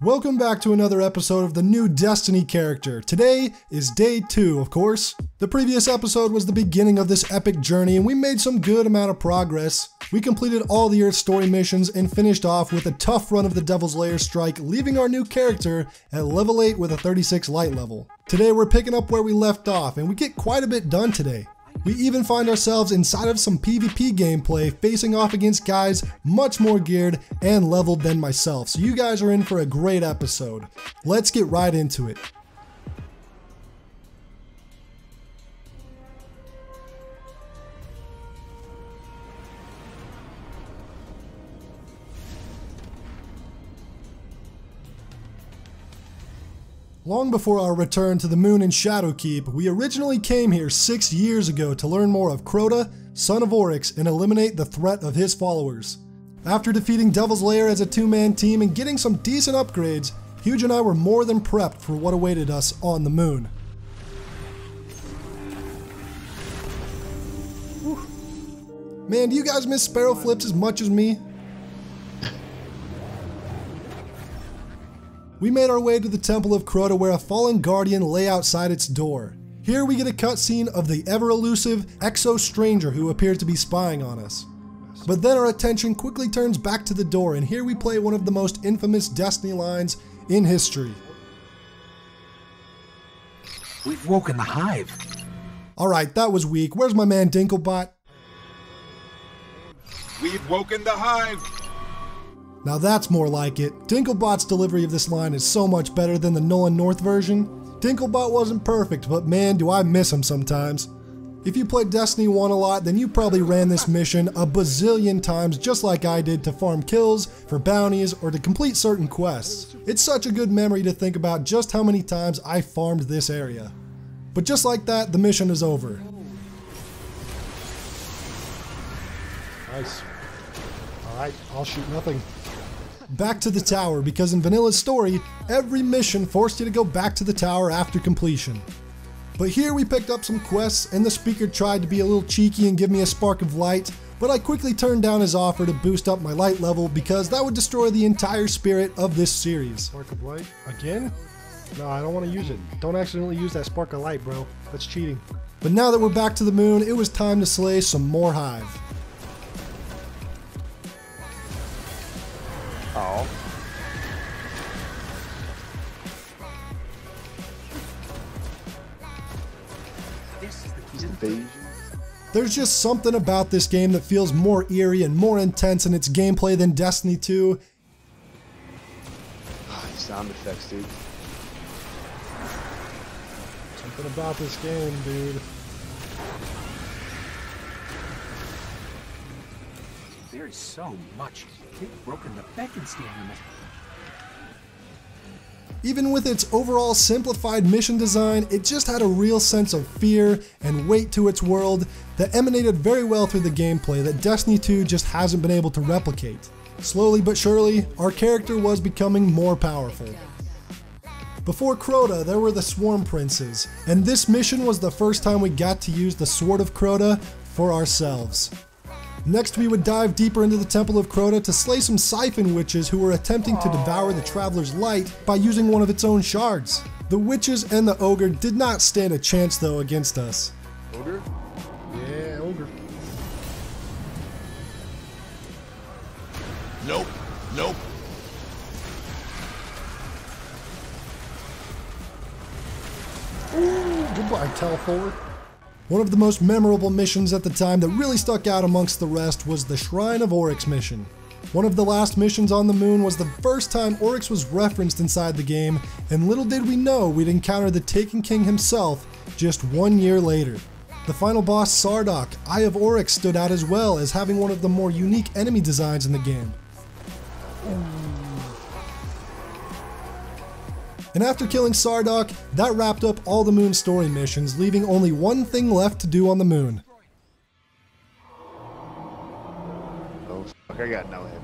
Welcome back to another episode of the new Destiny character. Today is day two, of course. The previous episode was the beginning of this epic journey and we made some good amount of progress. We completed all the Earth story missions and finished off with a tough run of the Devil's Lair strike, leaving our new character at level 8 with a 36 light level. Today we're picking up where we left off and we get quite a bit done today. We even find ourselves inside of some PvP gameplay facing off against guys much more geared and leveled than myself, so you guys are in for a great episode. Let's get right into it. Long before our return to the moon in Shadowkeep, we originally came here six years ago to learn more of Crota, son of Oryx, and eliminate the threat of his followers. After defeating Devil's Lair as a two-man team and getting some decent upgrades, Huge and I were more than prepped for what awaited us on the moon. Whew. Man, do you guys miss Sparrow Flips as much as me? We made our way to the Temple of Crota where a fallen guardian lay outside its door. Here we get a cutscene of the ever-elusive Exo Stranger who appears to be spying on us. But then our attention quickly turns back to the door and here we play one of the most infamous Destiny lines in history. We've woken the hive. Alright, that was weak. Where's my man Dinklebot? We've woken the hive. Now that's more like it. Dinklebot's delivery of this line is so much better than the Nolan North version. Dinklebot wasn't perfect, but man do I miss him sometimes. If you played Destiny 1 a lot, then you probably ran this mission a bazillion times just like I did to farm kills, for bounties, or to complete certain quests. It's such a good memory to think about just how many times I farmed this area. But just like that, the mission is over. Nice. Alright, I'll shoot nothing back to the tower because in Vanilla's story, every mission forced you to go back to the tower after completion. But here we picked up some quests and the speaker tried to be a little cheeky and give me a spark of light, but I quickly turned down his offer to boost up my light level because that would destroy the entire spirit of this series. Spark of light? Again? No, I don't want to use it. Don't accidentally use that spark of light, bro. That's cheating. But now that we're back to the moon, it was time to slay some more Hive. Invasion. There's just something about this game that feels more eerie and more intense in its gameplay than Destiny 2. Ah, sound effects, dude. Something about this game, dude. There's so much. They've broken the Beaconscan limit. Even with its overall simplified mission design, it just had a real sense of fear and weight to its world that emanated very well through the gameplay that Destiny 2 just hasn't been able to replicate. Slowly but surely, our character was becoming more powerful. Before Crota, there were the Swarm Princes, and this mission was the first time we got to use the Sword of Crota for ourselves. Next, we would dive deeper into the Temple of Crota to slay some Siphon Witches who were attempting to devour the Traveler's Light by using one of its own shards. The Witches and the Ogre did not stand a chance though against us. Ogre? Yeah, Ogre. Nope. Nope. Ooh, goodbye, Telfor. One of the most memorable missions at the time that really stuck out amongst the rest was the Shrine of Oryx mission. One of the last missions on the moon was the first time Oryx was referenced inside the game, and little did we know we'd encounter the Taken King himself just one year later. The final boss Sardok, Eye of Oryx stood out as well as having one of the more unique enemy designs in the game. And after killing Sardok, that wrapped up all the moon story missions, leaving only one thing left to do on the moon. Oh, fuck, I got no heavy.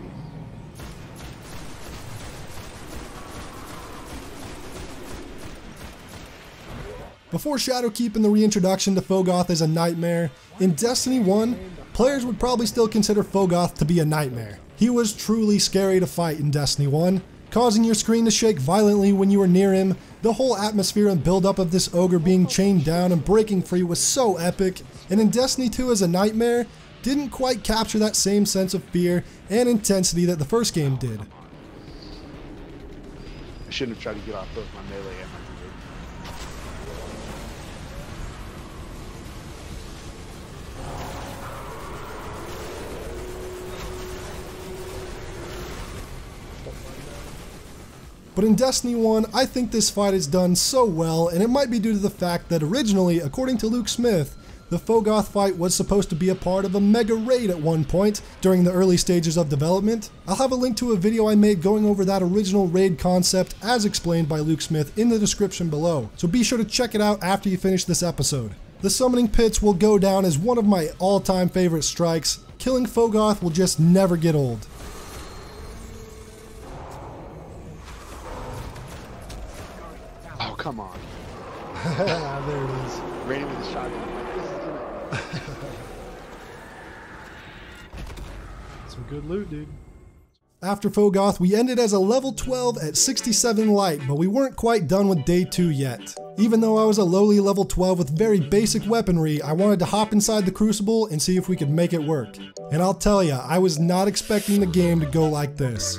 Before Shadowkeep and the reintroduction to Phogoth as a nightmare, in Destiny 1, players would probably still consider Phogoth to be a nightmare. He was truly scary to fight in Destiny 1, causing your screen to shake violently when you were near him. The whole atmosphere and build-up of this ogre being chained down and breaking free was so epic, and in Destiny 2 as a nightmare, didn't quite capture that same sense of fear and intensity that the first game did. I shouldn't have tried to get off both my melee and my But in Destiny 1, I think this fight is done so well, and it might be due to the fact that originally, according to Luke Smith, the Phogoth fight was supposed to be a part of a mega raid at one point during the early stages of development. I'll have a link to a video I made going over that original raid concept as explained by Luke Smith in the description below, so be sure to check it out after you finish this episode. The summoning pits will go down as one of my all-time favorite strikes. Killing Phogoth will just never get old. Come on. there it is. Ran him with a shotgun. Like, this is gonna... Some good loot, dude. After Phogoth, we ended as a level 12 at 67 light, but we weren't quite done with day 2 yet. Even though I was a lowly level 12 with very basic weaponry, I wanted to hop inside the Crucible and see if we could make it work. And I'll tell ya, I was not expecting the game to go like this.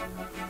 Victory.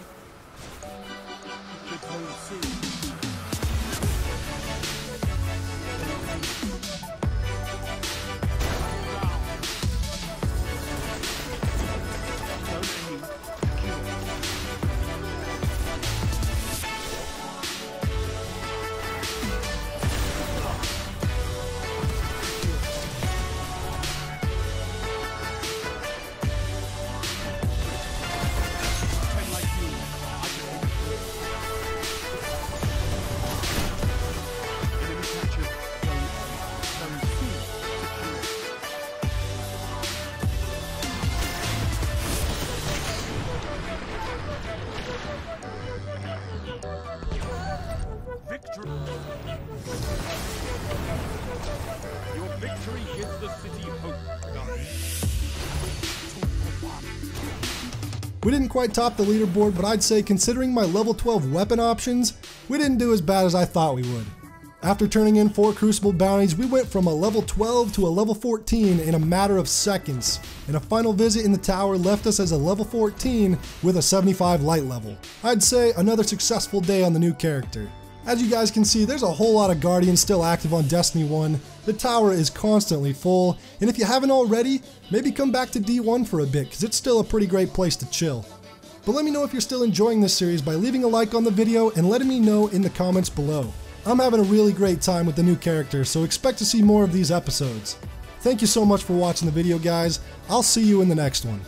We didn't quite top the leaderboard, but I'd say considering my level 12 weapon options, we didn't do as bad as I thought we would. After turning in 4 Crucible bounties, we went from a level 12 to a level 14 in a matter of seconds, and a final visit in the tower left us as a level 14 with a 75 light level. I'd say another successful day on the new character. As you guys can see, there's a whole lot of Guardians still active on Destiny 1. The tower is constantly full, and if you haven't already, maybe come back to D1 for a bit, because it's still a pretty great place to chill. But let me know if you're still enjoying this series by leaving a like on the video and letting me know in the comments below. I'm having a really great time with the new character, so expect to see more of these episodes. Thank you so much for watching the video guys, I'll see you in the next one.